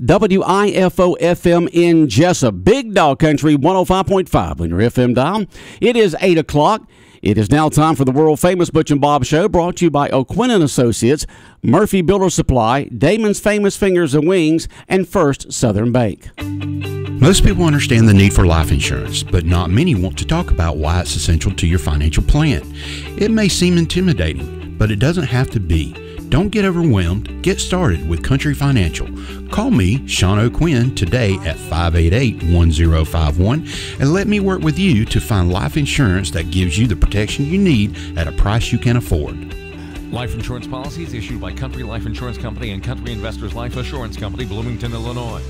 WIFO FM in Jesup, Big Dog Country 105.5 on your FM dial. It is 8 o'clock. It is now time for the world famous Butch and Bob Show, brought to you by O'Quinn Associates, Murphy Builder Supply, Damon's Famous Fingers and Wings, and First Southern Bank. Most people understand the need for life insurance, but not many want to talk about why it's essential to your financial plan. It may seem intimidating, but it doesn't have to be. Don't get overwhelmed. Get started with Country Financial. Call me, Sean O'Quinn, today at 588 1051 and let me work with you to find life insurance that gives you the protection you need at a price you can afford. Life insurance policies issued by Country Life Insurance Company and Country Investors Life Assurance Company, Bloomington, Illinois.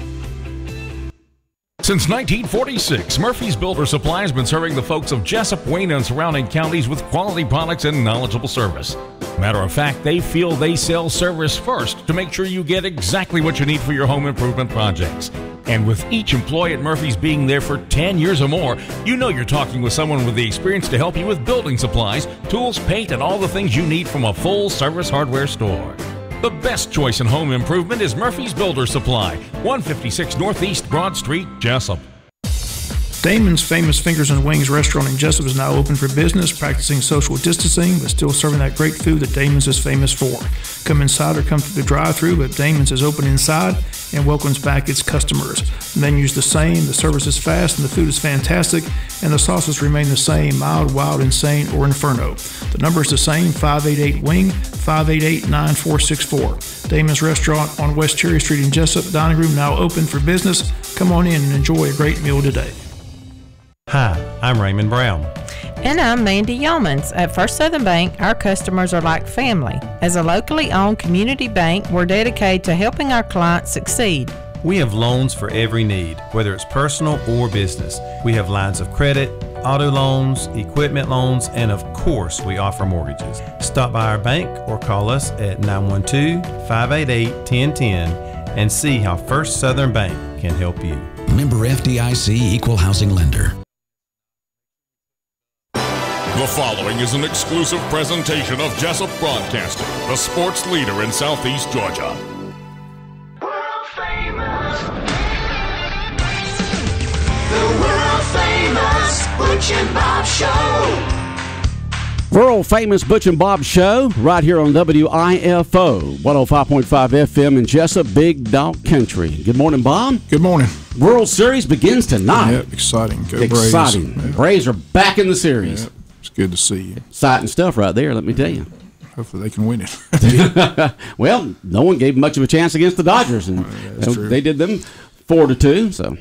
Since 1946, Murphy's Builder Supply has been serving the folks of Jesup, Wayne, and surrounding counties with quality products and knowledgeable service. Matter of fact, they feel they sell service first to make sure you get exactly what you need for your home improvement projects. And with each employee at Murphy's being there for 10 years or more, you know you're talking with someone with the experience to help you with building supplies, tools, paint, and all the things you need from a full service hardware store. The best choice in home improvement is Murphy's Builder Supply, 156 Northeast Broad Street, Jesup. Damon's Famous Fingers and Wings restaurant in Jesup is now open for business, practicing social distancing, but still serving that great food that Damon's is famous for. Come inside or come through the drive through, but Damon's is open inside and welcomes back its customers. The menu's the same, the service is fast, and the food is fantastic, and the sauces remain the same mild, wild, insane, or inferno. The number is the same 588 Wing, 588 9464. Damon's Restaurant on West Cherry Street in Jesup, dining room now open for business. Come on in and enjoy a great meal today. Hi, I'm Raymond Brown. And I'm Mandy Yeomans. At First Southern Bank, our customers are like family. As a locally owned community bank, we're dedicated to helping our clients succeed. We have loans for every need, whether it's personal or business. We have lines of credit, auto loans, equipment loans, and of course, we offer mortgages. Stop by our bank or call us at 912 588 1010 and see how First Southern Bank can help you. Member FDIC Equal Housing Lender. The following is an exclusive presentation of Jesup Broadcasting, the sports leader in Southeast Georgia. World famous. The world famous Butch and Bob Show. World famous Butch and Bob Show right here on WIFO 105.5 FM in Jesup, Big Dog Country. Good morning, Bob. Good morning. World Series begins tonight. Yep, exciting. Go Exciting. Braves. Yep. Braves are back in the series. Yep. Good to see you. Exciting stuff right there, let me tell you. Hopefully they can win it. well, no one gave much of a chance against the Dodgers, and true. they did them four to two. So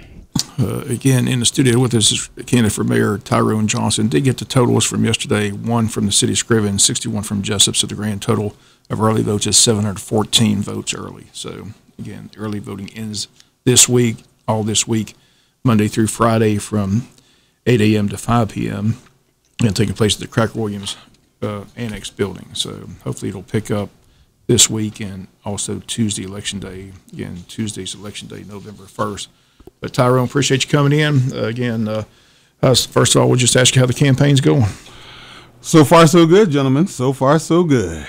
Uh, again, in the studio with us is candidate for Mayor Tyrone Johnson. Did get the totals from yesterday. One from the city of Screven, 61 from Jesup. So the grand total of early votes is 714 votes early. So again, early voting ends this week, all this week, Monday through Friday from 8 a.m. to 5 p.m. and taking place at the Cracker Williams uh, Annex building. So hopefully it'll pick up this week and also Tuesday election day. Again, Tuesday's election day, November 1st. But Tyrone, appreciate you coming in. Uh, again, uh, first of all, we'll just ask you how the campaign's going. So far, so good, gentlemen. So far, so good.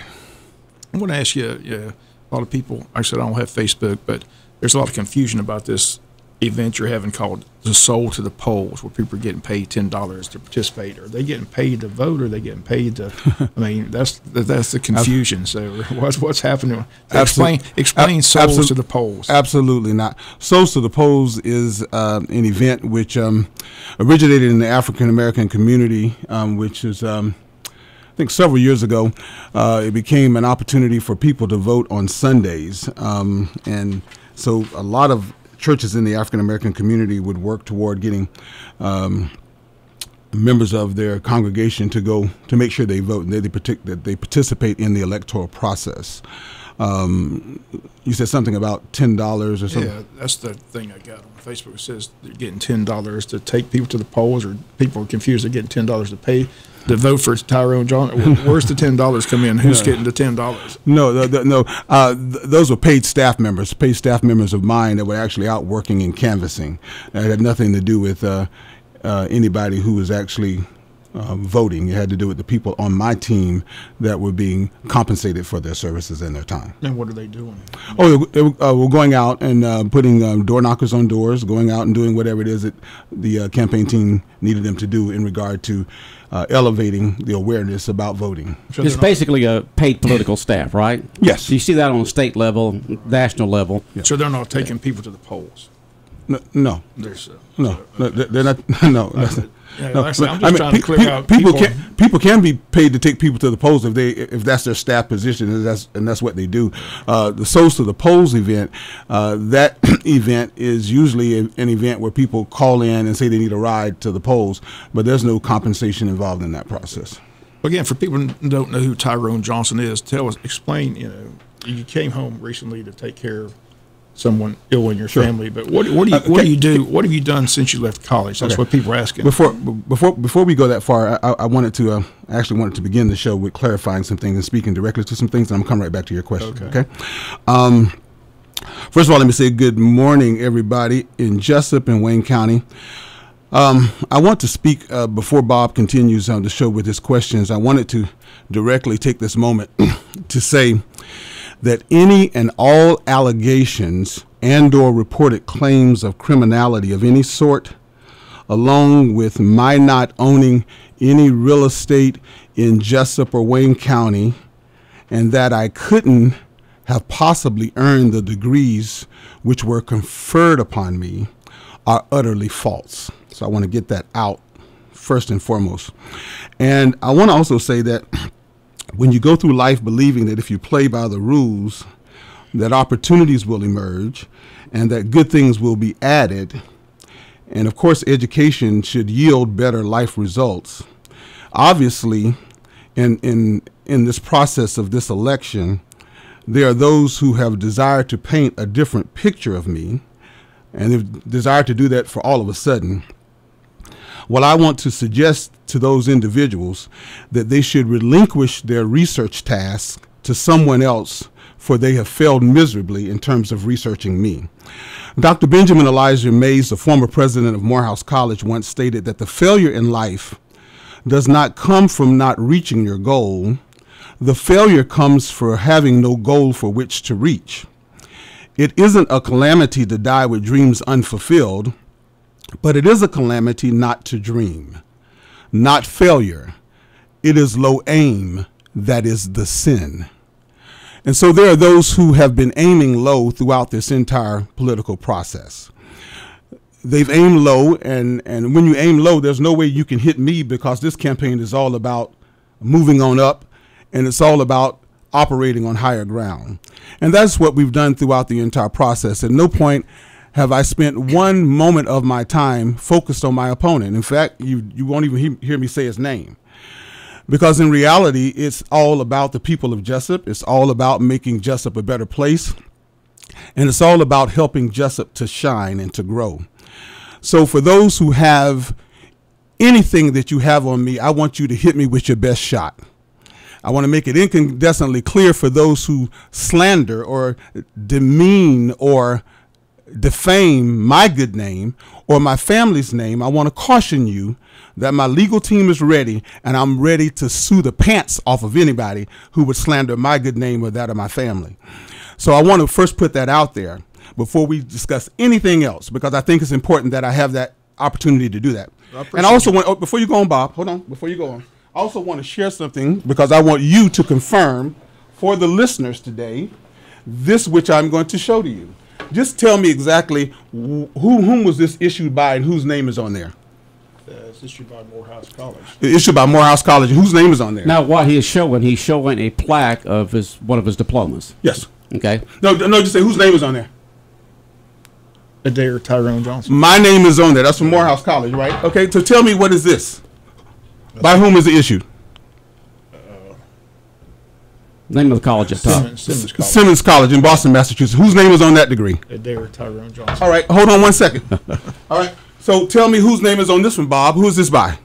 I want to ask you, yeah, a lot of people, actually, I don't have Facebook, but there's a lot of confusion about this event you're having called the Soul to the Polls, where people are getting paid ten dollars to participate. Are they getting paid to vote? Or are they getting paid to? I mean, that's that's the confusion. So what's what's happening? Explain explain Ab- Souls absolute- to the Polls. Absolutely not. Souls to the Polls is uh, an event which um, originated in the African American community, um, which is. Um, I think several years ago, uh, it became an opportunity for people to vote on Sundays, um, and so a lot of churches in the African American community would work toward getting um, members of their congregation to go to make sure they vote and they, they that they participate in the electoral process. Um, you said something about ten dollars or something. Yeah, that's the thing I got Facebook. Says they're getting ten dollars to take people to the polls, or people are confused. They're getting ten dollars to pay to vote for Tyrone John. Where's the ten dollars come in? Who's getting the ten dollars? No, th- th- no. Uh, th- those were paid staff members, paid staff members of mine that were actually out working and canvassing. That had nothing to do with uh, uh, anybody who was actually uh, voting. It had to do with the people on my team that were being compensated for their services and their time. And what are they doing? Oh, they, were- uh, we're going out and uh, putting um, door knockers on doors, going out and doing whatever it is that the uh, campaign team needed them to do in regard to uh, elevating the awareness about voting. So It's basically a paid political staff, right? Yes. You see that on the state level, national level. So they're not taking people to the polls. No, no, There's, uh, no, no, they're they're not. No, that's- Yeah, no. like I said, I'm I mean, trying to clear pe- out people people- can people can be paid to take people to the polls if they if that's their staff position and that's and that's what they do. Uh, the Souls to the Polls event, uh, that event is usually a, an event where people call in and say they need a ride to the polls, but there's no compensation involved in that process. Again, for people who don't know who Tyrone Johnson is, tell us, explain. You know, you came home recently to take care of someone ill in your Sure. family, but what what do you Uh, what do you do? What have you done since you left college? That's Okay. what people are asking. Before before before we go that far, I, I wanted to uh, I actually wanted to begin the show with clarifying some things and speaking directly to some things, and I'm come right back to your question. Okay. Okay. Um, first of all, let me say good morning, everybody in Jesup and Wayne County. Um, I want to speak uh, before Bob continues on the show with his questions. I wanted to directly take this moment to say that any and all allegations and or reported claims of criminality of any sort along with my not owning any real estate in Jesup or Wayne County, and that I couldn't have possibly earned the degrees which were conferred upon me, are utterly false. So I want to get that out first and foremost. And I want to also say that when you go through life believing that if you play by the rules, that opportunities will emerge and that good things will be added, and of course, education should yield better life results. Obviously, in, in, in this process of this election, there are those who have desired to paint a different picture of me, and they've desired to do that for all of a sudden. Well, I want to suggest to those individuals that they should relinquish their research task to someone else, for they have failed miserably in terms of researching me. Dr. Benjamin Elijah Mays, the former president of Morehouse College, once stated that the failure in life does not come from not reaching your goal. The failure comes for having no goal for which to reach. It isn't a calamity to die with dreams unfulfilled, but it is a calamity not to dream. Not failure. It is low aim that is the sin. And so there are those who have been aiming low throughout this entire political process. They've aimed low, and, and when you aim low, there's no way you can hit me because this campaign is all about moving on up and it's all about operating on higher ground. And that's what we've done throughout the entire process. At no point have I spent one moment of my time focused on my opponent. In fact, you, you won't even he- hear me say his name because in reality, it's all about the people of Jesup. It's all about making Jesup a better place. And it's all about helping Jesup to shine and to grow. So, for those who have anything that you have on me, I want you to hit me with your best shot. I want to make it incandescently clear for those who slander or demean or defame my good name or my family's name. I want to caution you that my legal team is ready and I'm ready to sue the pants off of anybody who would slander my good name or that of my family. So I want to first put that out there before we discuss anything else because I think it's important that I have that opportunity to do that. And I also want, oh, before you go on, Bob, hold on, before you go on, I also want to share something because I want you to confirm for the listeners today this which I'm going to show to you. Just tell me exactly wh- who whom was this issued by and whose name is on there. Uh, it's issued by Morehouse College. Issued by Morehouse College. Whose name is on there? Now, what he is showing, he's showing a plaque of his one of his diplomas. Yes. Okay. No, no, just say whose name is on there. Adair Tyrone Johnson. My name is on there. That's from Morehouse College, right? Okay, so tell me what is this? By whom is it issued? Name of the college at top. Simmons, Simmons College. Simmons College in Boston, Massachusetts. Whose name is on that degree? Adair Tyrone Johnson. All right, hold on one second. All right, so tell me whose name is on this one, Bob. Who is this by?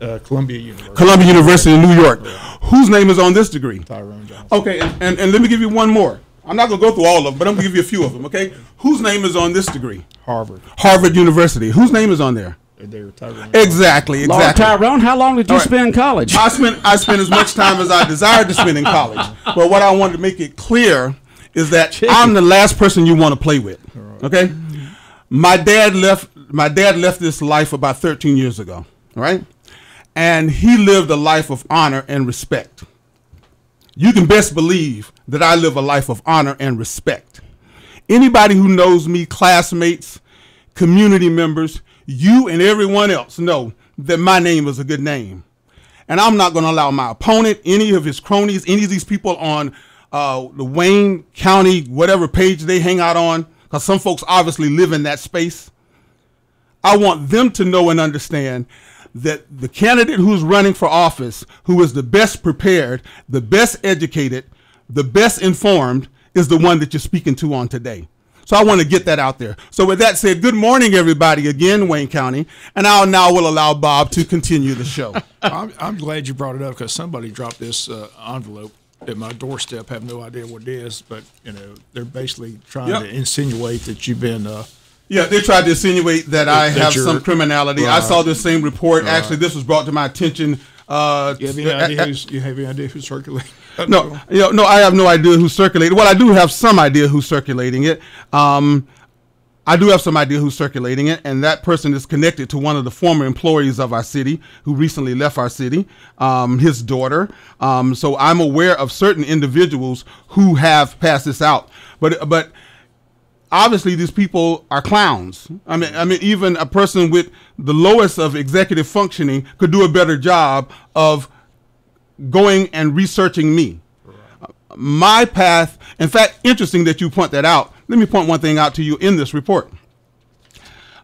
Uh, Columbia University. Columbia University in New York. Whose name is on this degree? Tyrone Johnson. Okay, and, and, and let me give you one more. I'm not going to go through all of them, but I'm going to give you a few of them, okay? Whose name is on this degree? Harvard. Harvard University. Whose name is on there? There, Tyrone. Exactly, Lord exactly. Tyrone, how long did you All right. spend in college? I spent I spent as much time as I desired to spend in college. But what I wanted to make it clear is that I'm the last person you want to play with. Okay? My dad left my dad left this life about 13 years ago, right? And he lived a life of honor and respect. You can best believe that I live a life of honor and respect. Anybody who knows me, classmates, community members, you and everyone else know that my name is a good name. And I'm not going to allow my opponent, any of his cronies, any of these people on uh, the Wayne County, whatever page they hang out on, because some folks obviously live in that space. I want them to know and understand that the candidate who's running for office, who is the best prepared, the best educated, the best informed, is the one that you're speaking to on today. So I want to get that out there. So with that said, good morning, everybody, again, Wayne County, and I now will allow Bob to continue the show. I'm, I'm glad you brought it up because somebody dropped this uh, envelope at my doorstep. Have no idea what it is, but you know they're basically trying Yep. to insinuate that you've been. Uh, Yeah, they tried to insinuate that I That have you're- some criminality. I saw this same report. Actually, this was brought to my attention. Uh, you have any idea who's, you have any idea who's circulating? No, you know, no, I have no idea who's circulating. Well, I do have some idea who's circulating it. Um, I do have some idea who's circulating it, and that person is connected to one of the former employees of our city who recently left our city, um, his daughter. Um, so I'm aware of certain individuals who have passed this out, but but obviously these people are clowns. I mean, I mean, even a person with the lowest of executive functioning could do a better job of going and researching me. My path, in fact, interesting that you point that out. Let me point one thing out to you in this report.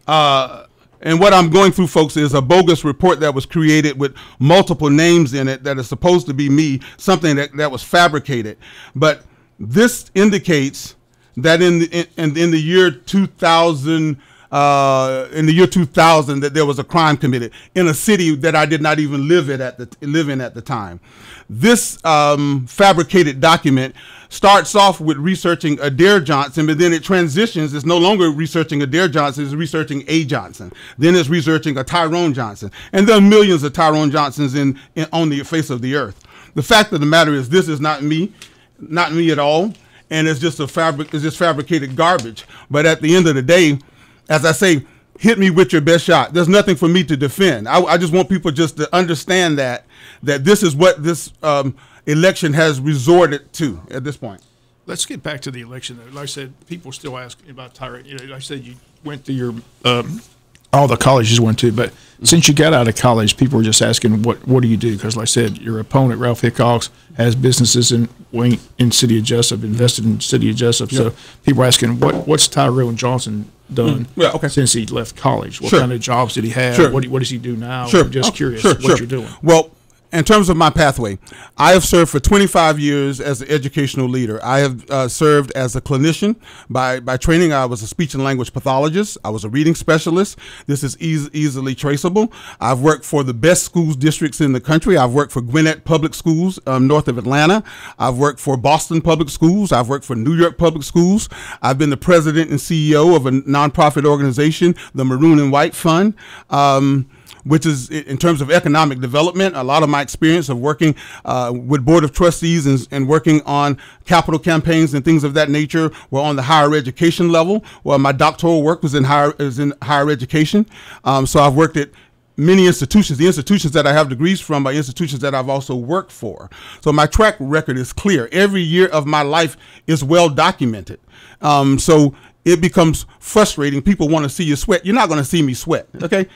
Uh, and what I'm going through, folks, is a bogus report that was created with multiple names in it that is supposed to be me, something that, that was fabricated. But this indicates that in the, in, in the year 2000, uh, in the year 2000, that there was a crime committed in a city that I did not even live in at the live in at the time. This um, fabricated document starts off with researching Adair Johnson, but then it transitions. It's no longer researching Adair Johnson, it's researching A. Johnson. Then it's researching a Tyrone Johnson. And there are millions of Tyrone Johnsons in, in on the face of the earth. The fact of the matter is this is not me, not me at all. And it's just a fabric, it's just fabricated garbage. But at the end of the day, as I say, hit me with your best shot. There's nothing for me to defend. I, I just want people just to understand that that this is what this um, election has resorted to at this point. Let's get back to the election. Though. Like I said, people still ask about Tyrone. You know, like I said, you went to your um, all the colleges you went to, but since you got out of college, people were just asking, "What what do you do?" Because, like I said, your opponent Ralph Hickox has businesses in Wayne, in City of Jesup, invested in City of Jesup. So people are asking, "What what's Tyrone Johnson done Mm, yeah, okay. since he left college? What Sure. kind of jobs did he have? Sure. What, what does he do now? Sure. I'm just Oh, curious sure, what sure. you're doing. Well, in terms of my pathway, I have served for 25 years as an educational leader. I have uh, served as a clinician. By, by training, I was a speech and language pathologist. I was a reading specialist. This is eas- easily traceable. I've worked for the best schools districts in the country. I've worked for Gwinnett Public Schools um, north of Atlanta. I've worked for Boston Public Schools. I've worked for New York Public Schools. I've been the president and CEO of a nonprofit organization, the Maroon and White Fund. Um, which is in terms of economic development. A lot of my experience of working uh, with board of trustees and, and working on capital campaigns and things of that nature were on the higher education level. Well, my doctoral work was in higher is in higher education. Um, so I've worked at many institutions. The institutions that I have degrees from are institutions that I've also worked for. So my track record is clear. Every year of my life is well documented. Um, so it becomes frustrating. People want to see you sweat. You're not going to see me sweat. Okay.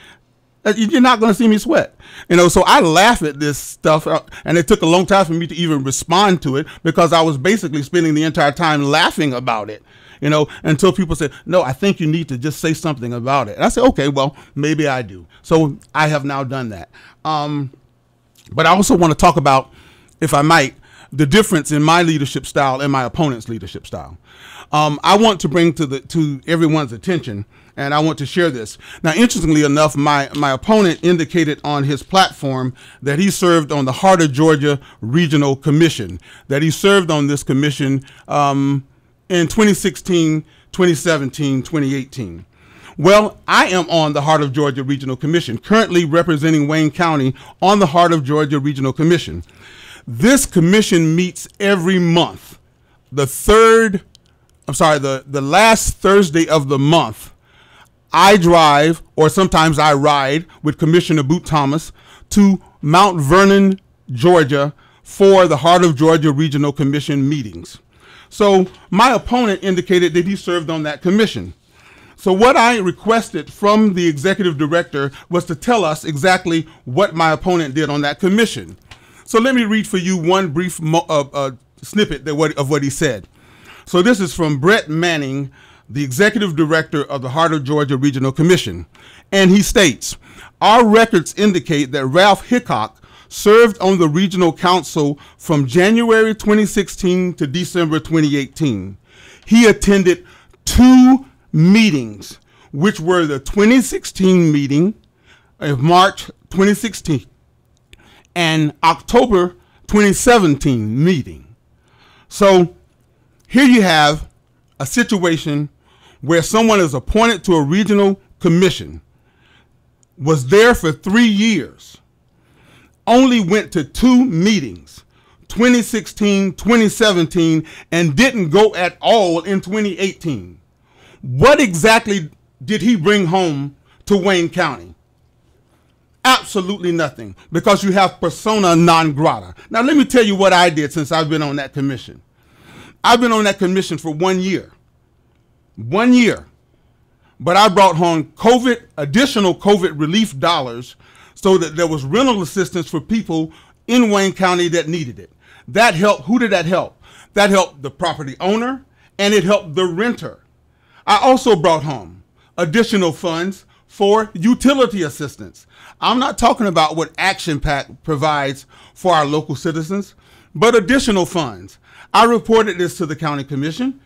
Uh, you- You're not going to see me sweat. You know, so I laugh at this stuff, uh, and it took a long time for me to even respond to it because I was basically spending the entire time laughing about it. You know, until people said, "No, I think you need to just say something about it." And I said, "Okay, well, maybe I do." So I have now done that. Um, but I also want to talk about, if I might, the difference in my leadership style and my opponent's leadership style. Um, I want to bring to the to everyone's attention, and I want to share this. Now, interestingly enough, my my opponent indicated on his platform that he served on the Heart of Georgia Regional Commission. That he served on this commission um, in 2016, 2017, 2018. Well, I am on the Heart of Georgia Regional Commission, currently representing Wayne County on the Heart of Georgia Regional Commission. This commission meets every month. The third, I'm sorry, the, the last Thursday of the month, I drive, or sometimes I ride with Commissioner Boot Thomas to Mount Vernon, Georgia for the Heart of Georgia Regional Commission meetings. So my opponent indicated that he served on that commission. So what I requested from the executive director was to tell us exactly what my opponent did on that commission. So let me read for you one brief uh, uh, snippet of what he said. So this is from Brett Manning, the executive director of the Heart of Georgia Regional Commission. And he states, our records indicate that Ralph Hickok served on the regional council from January 2016 to December 2018. He attended two meetings, which were the 2016 meeting of March 2016 and October 2017 meeting. So here you have a situation where someone is appointed to a regional commission, was there for three years, only went to two meetings, 2016, 2017, and didn't go at all in 2018. What exactly did he bring home to Wayne County? Absolutely nothing, because you have persona non grata. Now, let me tell you what I did since I've been on that commission. I've been on that commission for one year. One year. But I brought home COVID, additional COVID relief dollars so that there was rental assistance for people in Wayne County that needed it. That helped. Who did that help? That helped the property owner and it helped the renter. I also brought home additional funds for utility assistance. I'm not talking about what Action Pact provides for our local citizens, but additional funds. I reported this to the county commission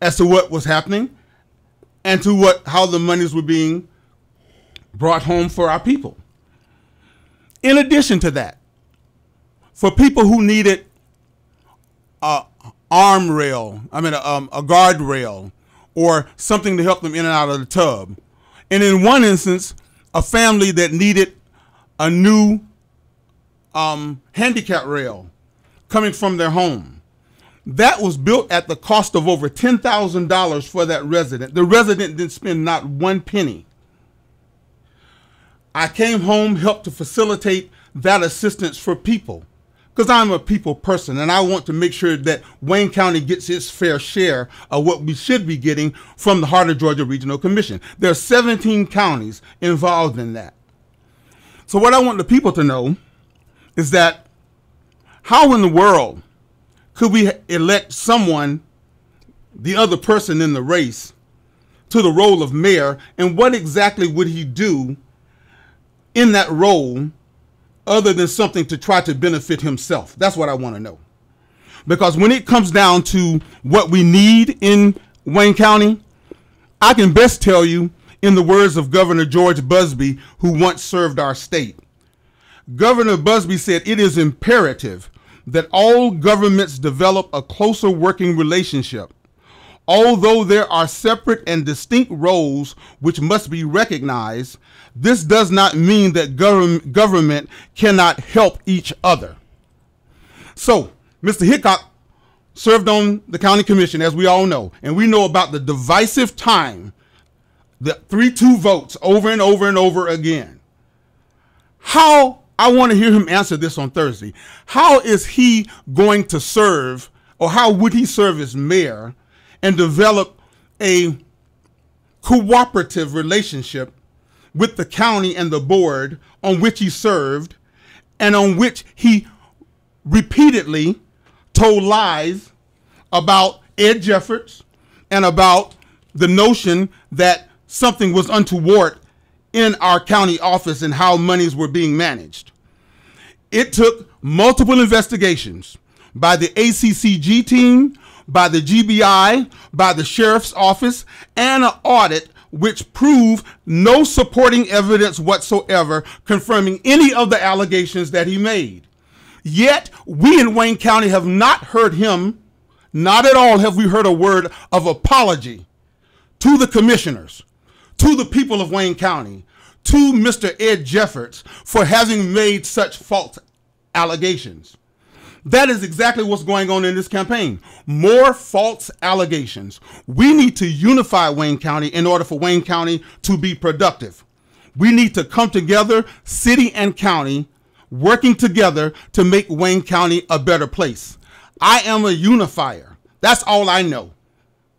as to what was happening and to what how the monies were being brought home for our people. In addition to that, for people who needed a arm rail, I mean a, um, a guard rail, or something to help them in and out of the tub, and in one instance, a family that needed a new um, handicap rail coming from their home. That was built at the cost of over $10,000 for that resident. The resident didn't spend not one penny. I came home, helped to facilitate that assistance for people because I'm a people person and I want to make sure that Wayne County gets its fair share of what we should be getting from the Heart of Georgia Regional Commission. There are 17 counties involved in that. So, what I want the people to know is that how in the world could we elect someone, the other person in the race, to the role of mayor, and what exactly would he do in that role other than something to try to benefit himself? That's what I want to know. Because when it comes down to what we need in Wayne County, I can best tell you in the words of Governor George Busbee, who once served our state. Governor Busbee said it is imperative that all governments develop a closer working relationship. Although there are separate and distinct roles which must be recognized, this does not mean that government, government cannot help each other. So, Mr. Hickok served on the county commission, as we all know, and we know about the divisive time, the 3 2 votes over and over and over again. How I want to hear him answer this on Thursday. How is he going to serve, or how would he serve as mayor and develop a cooperative relationship with the county and the board on which he served and on which he repeatedly told lies about Ed Jeffords and about the notion that something was untoward in our county office and how monies were being managed. It took multiple investigations by the ACCG team, by the GBI, by the sheriff's office, and an audit which proved no supporting evidence whatsoever confirming any of the allegations that he made. Yet, we in Wayne County have not heard him, not at all have we heard a word of apology to the commissioners, to the people of Wayne County, to Mr. Ed Jeffords for having made such false allegations. That is exactly what's going on in this campaign. More false allegations. We need to unify Wayne County in order for Wayne County to be productive. We need to come together, city and county, working together to make Wayne County a better place. I am a unifier. That's all I know.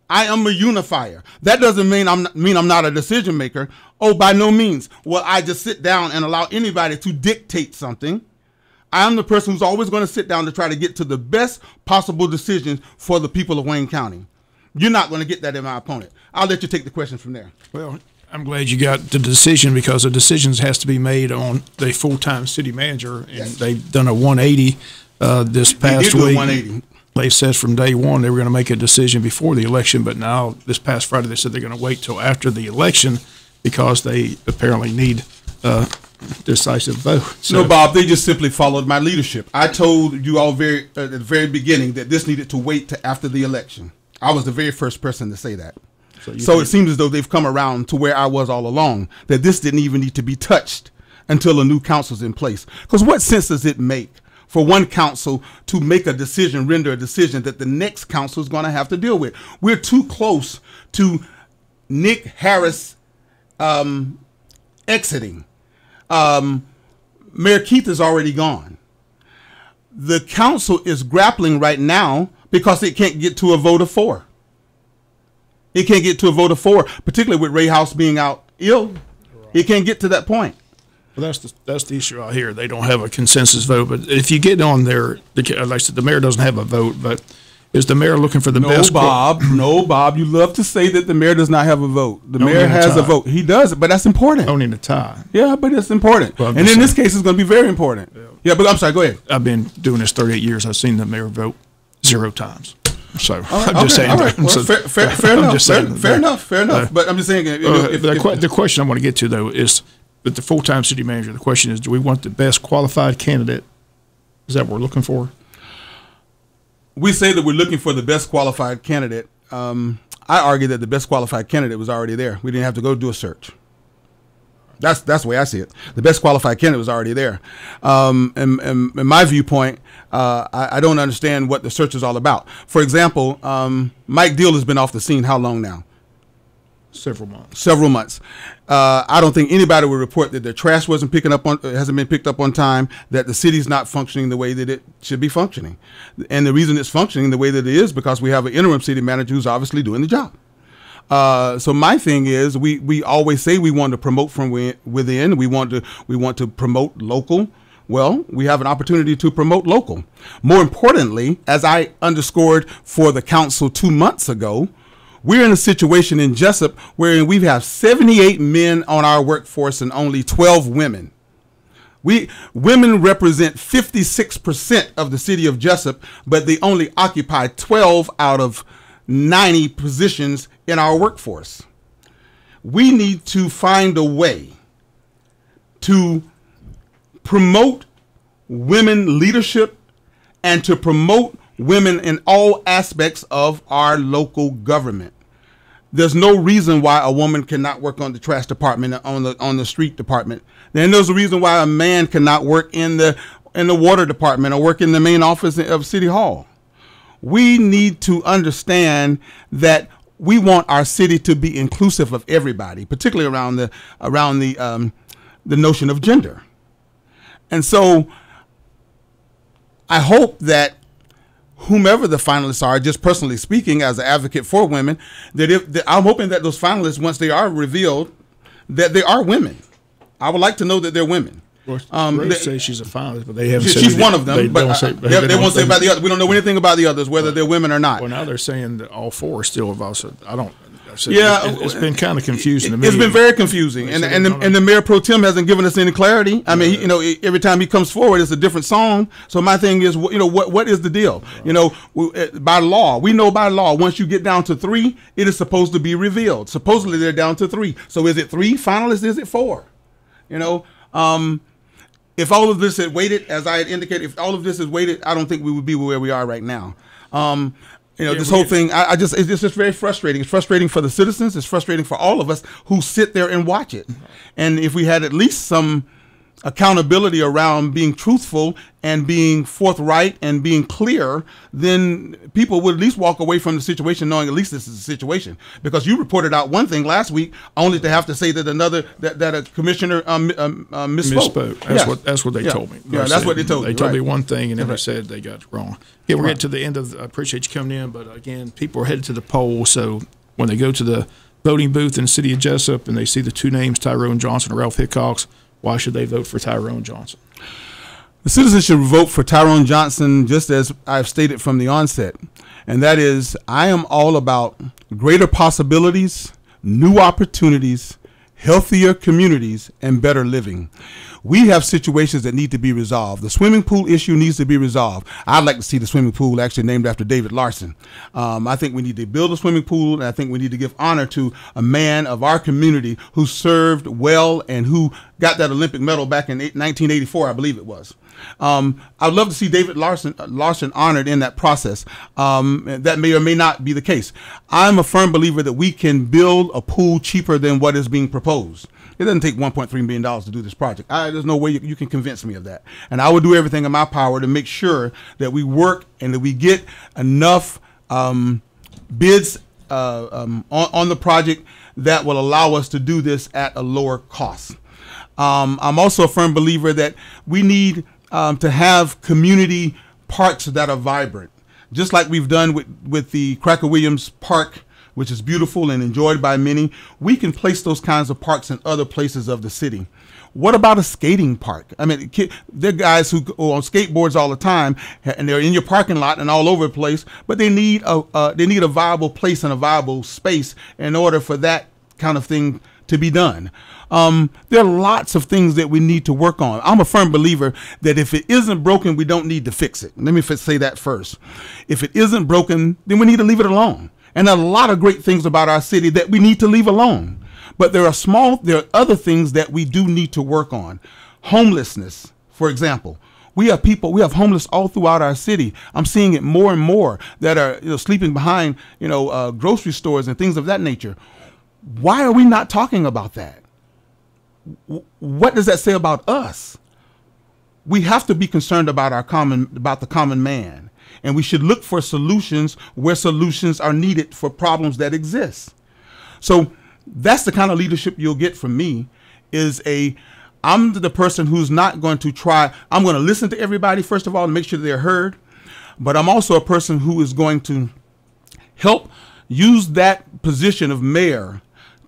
I am a unifier. That doesn't mean I'm not, mean I'm not a decision maker. Oh, by no means. Well, I just sit down and allow anybody to dictate something. I am the person who's always going to sit down to try to get to the best possible decisions for the people of Wayne County. You're not going to get that in my opponent. I'll let you take the question from there. Well, I'm glad you got the decision because the decisions has to be made on the full-time city manager, and they've done a 180 uh, this They past did do a week. 180. They said from day one they were going to make a decision before the election, but now this past Friday they said they're going to wait till after the election because they apparently need uh, decisive vote. So, no, Bob, they just simply followed my leadership. I told you all very uh, at the very beginning that this needed to wait to after the election. I was the very first person to say that. So, you it seems as though they've come around to where I was all along, that this didn't even need to be touched until a new council's in place. Because what sense does it make for one council to make a decision, render a decision that the next council is going to have to deal with? We're too close to Nick Harris um, exiting. Um, Mayor Keith is already gone. The council is grappling right now because it can't get to a vote of four. It can't get to a vote of four, particularly with Ray House being out ill. It can't get to that point. Well, that's the that's the issue out here. They don't have a consensus vote. But if you get on there, the, like I said, the mayor doesn't have a vote. But is the mayor looking for the No, best? qual- Bob. no, Bob. You love to say that the mayor does not have a vote. The Only mayor in a has a vote. He does, but that's important. Only in a tie. Yeah, but it's important. Well, and in this case, it's going to be very important. Yeah. but I'm sorry. Go ahead. I've been doing this 38 years. I've seen the mayor vote zero times. So right, I'm just okay, saying. all right. Well, so- fair, fair, fair enough. fair, saying fair enough. Fair enough. But I'm just saying. you Uh, if- the, if- the question I want to get to though is that the full-time city manager. The question is, do we want the best qualified candidate? Is that what we're looking for? we say that we're looking for the best qualified candidate. Um, I argue that the best qualified candidate was already there. We didn't have to go do a search. That's that's the way I see it. The best qualified candidate was already there. Um, and, and in my viewpoint, uh, I, I don't understand what the search is all about. For example, um, Mike Deal has been off the scene how long now? Several months. several months. Uh, I don't think anybody would report that their trash wasn't picking up on, hasn't been picked up on time, that the city's not functioning the way that it should be functioning. And the reason it's functioning the way that it is because we have an interim city manager who's obviously doing the job. Uh, so my thing is, we, we always say we want to promote from within. We want to we want to promote local. Well, we have an opportunity to promote local. More importantly, as I underscored for the council two months ago, we're in a situation in Jesup where we have 78 men on our workforce and only 12 women. We women represent 56% of the city of Jesup, but they only occupy 12 out of 90 positions in our workforce. We need to find a way to promote women leadership and to promote women in all aspects of our local government. There's no reason why a woman cannot work on the trash department on the on the street department. Then there's a reason why a man cannot work in the in the water department or work in the main office of city hall. We need to understand that we want our city to be inclusive of everybody, particularly around the around the um, the notion of gender. And so I hope that whomever the finalists are, just personally speaking, as an advocate for women, that if that I'm hoping that those finalists, once they are revealed, that they are women. I would like to know that they're women. Um, they- they say she's a finalist, but they haven't. She- said she's one of them, They but don't say, they, they don't won't say about the other. We don't know anything about the others, whether they're women or not. Well, now they're saying that all four are still involved. So I don't. Said, Yeah, it, has been kind of confusing to me. It's been very confusing, and and the, and the mayor pro tem hasn't given us any clarity. I mean, you know, every time he comes forward, it's a different song. So my thing is, you know, what what is the deal? You know, uh, by law, we know by law, once you get down to three, it is supposed to be revealed. Supposedly they're down to three. So is it three finalists? Is it four? You know, um, if all of this had waited, as I had indicated, if all of this is waited, I don't think we would be where we are right now. Um, You know, Yeah, this whole thing, I, I just, it's just very frustrating. It's frustrating for the citizens. It's frustrating for all of us who sit there and watch it. And if we had at least some accountability around being truthful and being forthright and being clear, then people would at least walk away from the situation knowing at least this is a situation. Because you reported out one thing last week, only to have to say that another that, that a commissioner um, um, uh, misspoke. Misspoke. That's Yes. what that's what they Yeah. told me. Yeah, that's said, what they told me. They told me one thing and then Right. they said they got it wrong. Yeah, we're Right. getting to the end of. I appreciate you coming in, but again, people are headed to the poll. So when they go to the voting booth in the city of Jesup and they see the two names Tyrone Johnson and Ralph Hickox, why should they vote for Tyrone Johnson? The citizens should vote for Tyrone Johnson, just as I've stated from the onset. And that is, I am all about greater possibilities, new opportunities, healthier communities, and better living. We have situations that need to be resolved. The swimming pool issue needs to be resolved. I'd like to see the swimming pool actually named after David Larson. Um, I think we need to build a swimming pool, and I think we need to give honor to a man of our community who served well and who got that Olympic medal back in 1984, I believe it was. Um, I'd love to see David Larson uh, Larson honored in that process. Um, that may or may not be the case. I'm a firm believer that we can build a pool cheaper than what is being proposed. It doesn't take 1.3 million dollars to do this project. I, there's no way you, you can convince me of that. And I will do everything in my power to make sure that we work and that we get enough um, bids uh, um, on, on the project that will allow us to do this at a lower cost. Um, I'm also a firm believer that we need um, to have community parks that are vibrant, just like we've done with, with the Cracker Williams Park, which is beautiful and enjoyed by many. We can place those kinds of parks in other places of the city. What about a skating park? I mean, are guys who go on skateboards all the time, and they're in your parking lot and all over the place. But they need a uh, they need a viable place and a viable space in order for that kind of thing to be done. Um, there are lots of things that we need to work on. I'm a firm believer that if it isn't broken, we don't need to fix it. Let me say that first. If it isn't broken, then we need to leave it alone. And a lot of great things about our city that we need to leave alone. But there are small, there are other things that we do need to work on. Homelessness, for example. We have people, we have homeless all throughout our city. I'm seeing it more and more that are you know, sleeping behind, you know, uh, grocery stores and things of that nature. Why are we not talking about that? What does that say about us? We have to be concerned about our common, about the common man, and we should look for solutions where solutions are needed for problems that exist. So that's the kind of leadership you'll get from me is a I'm the person who's not going to try I'm going to listen to everybody first of all and make sure they're heard, but I'm also a person who is going to help use that position of mayor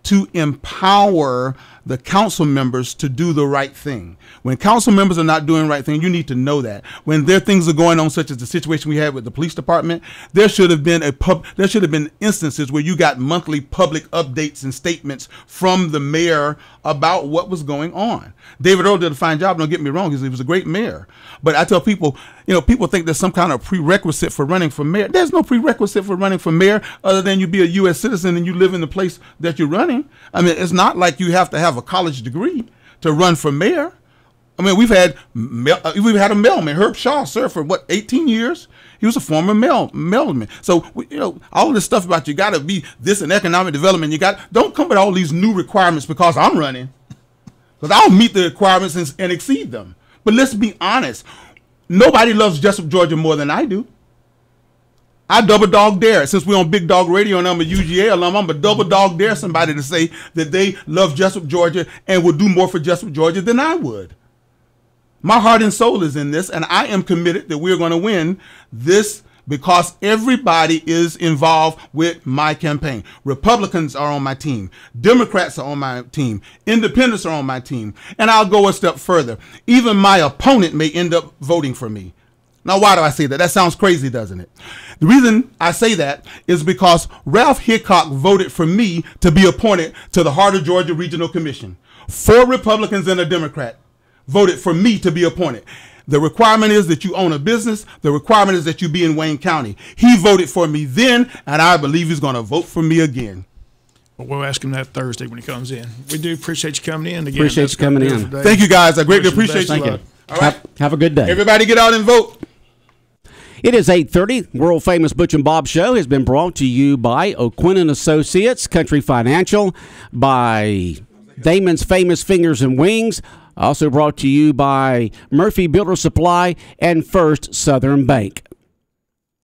to empower the council members to do the right thing. When council members are not doing the right thing, you need to know that. When there are things are going on, such as the situation we had with the police department, there should have been a pub. There should have been instances where you got monthly public updates and statements from the mayor about what was going on. David Earl did a fine job. Don't get me wrong; 'cause he was a great mayor. But I tell people, you know, people think there's some kind of prerequisite for running for mayor. There's no prerequisite for running for mayor other than you be a U.S. citizen and you live in the place that you're running. I mean, it's not like you have to have a college degree to run for mayor. I mean, we've had uh, we've had a mailman, Herb Shaw, served for what 18 years. He was a former mail mailman. So you know, all this stuff about you got to be this and economic development. You got don't come with all these new requirements because I'm running, because I'll meet the requirements and, and exceed them. But let's be honest, nobody loves Jesup, Georgia more than I do. I double dog dare. Since we're on Big Dog Radio and I'm a UGA alum, I'm a double dog dare somebody to say that they love Jesup, Georgia and will do more for Jesup, Georgia than I would. My heart and soul is in this, and I am committed that we're going to win this because everybody is involved with my campaign. Republicans are on my team, Democrats are on my team, Independents are on my team, and I'll go a step further. Even my opponent may end up voting for me. Now, why do I say that? That sounds crazy, doesn't it? The reason I say that is because Ralph Hickok voted for me to be appointed to the Heart of Georgia Regional Commission. Four Republicans and a Democrat voted for me to be appointed. The requirement is that you own a business. The requirement is that you be in Wayne County. He voted for me then, and I believe he's going to vote for me again. Well, we'll ask him that Thursday when he comes in. We do appreciate you coming in again. Appreciate That's you coming gonna do it in. Thank you guys. I greatly Wish you the appreciate best you. All right. Have, have a good day. Everybody get out and vote. It is 8:30. World famous Butch and Bob show has been brought to you by O'Quinn Associates, Country Financial, by Damon's Famous Fingers and Wings, also brought to you by Murphy Builder Supply and First Southern Bank.